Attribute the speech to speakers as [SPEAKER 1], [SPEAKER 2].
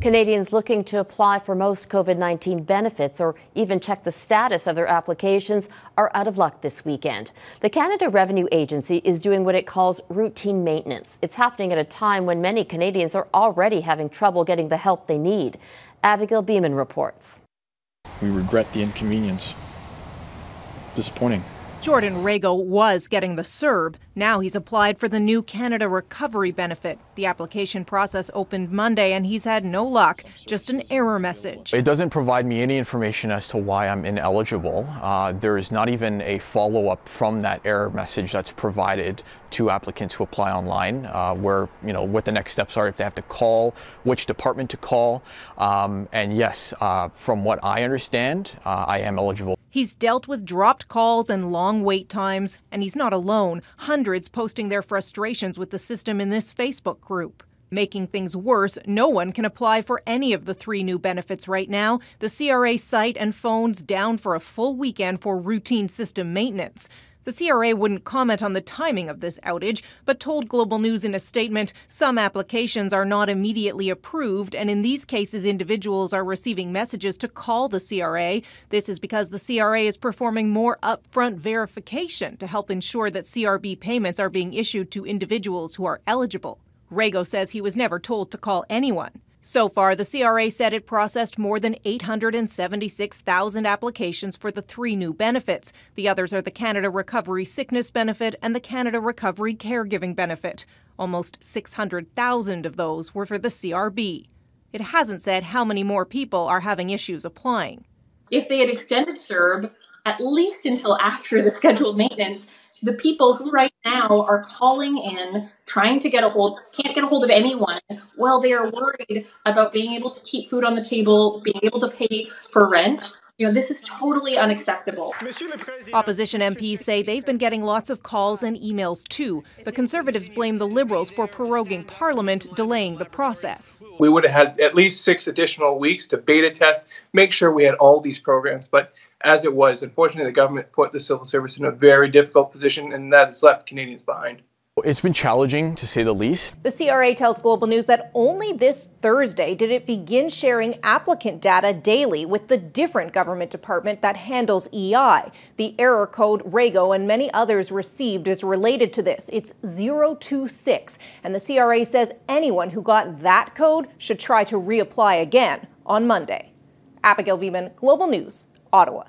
[SPEAKER 1] Canadians looking to apply for most COVID 19 benefits or even check the status of their applications are out of luck this weekend. The Canada Revenue Agency is doing what it calls routine maintenance. It's happening at a time when many Canadians are already having trouble getting the help they need. Abigail Bimman reports.
[SPEAKER 2] We regret the inconvenience. Disappointing.
[SPEAKER 3] Jordan Rago was getting the CERB. Now he's applied for the new Canada Recovery Benefit. The application process opened Monday and he's had no luck, just an error message.
[SPEAKER 2] It doesn't provide me any information as to why I'm ineligible. Uh, there is not even a follow up from that error message that's provided to applicants who apply online, uh, where, you know, what the next steps are, if they have to call, which department to call. Um, and yes, uh, from what I understand, uh, I am eligible.
[SPEAKER 3] He's dealt with dropped calls and long wait times, and he's not alone. Hundreds posting their frustrations with the system in this Facebook group. Making things worse, no one can apply for any of the three new benefits right now. The CRA site and phones down for a full weekend for routine system maintenance. The CRA wouldn't comment on the timing of this outage, but told Global News in a statement some applications are not immediately approved, and in these cases, individuals are receiving messages to call the CRA. This is because the CRA is performing more upfront verification to help ensure that CRB payments are being issued to individuals who are eligible. Rago says he was never told to call anyone. So far, the CRA said it processed more than 876,000 applications for the three new benefits. The others are the Canada Recovery Sickness Benefit and the Canada Recovery Caregiving Benefit. Almost 600,000 of those were for the CRB. It hasn't said how many more people are having issues applying.
[SPEAKER 4] If they had extended CERB at least until after the scheduled maintenance, the people who right now are calling in trying to get a hold can't get a hold of anyone while they are worried about being able to keep food on the table being able to pay for rent you know this is totally unacceptable
[SPEAKER 3] opposition mps say they've been getting lots of calls and emails too the conservatives blame the liberals for proroguing parliament delaying the process
[SPEAKER 5] we would have had at least six additional weeks to beta test make sure we had all these programs but as it was. Unfortunately, the government put the civil service in a very difficult position, and that has left Canadians behind.
[SPEAKER 2] It's been challenging to say the least.
[SPEAKER 3] The CRA tells Global News that only this Thursday did it begin sharing applicant data daily with the different government department that handles EI. The error code Rago and many others received is related to this. It's 026, and the CRA says anyone who got that code should try to reapply again on Monday. Abigail Bimman, Global News, Ottawa.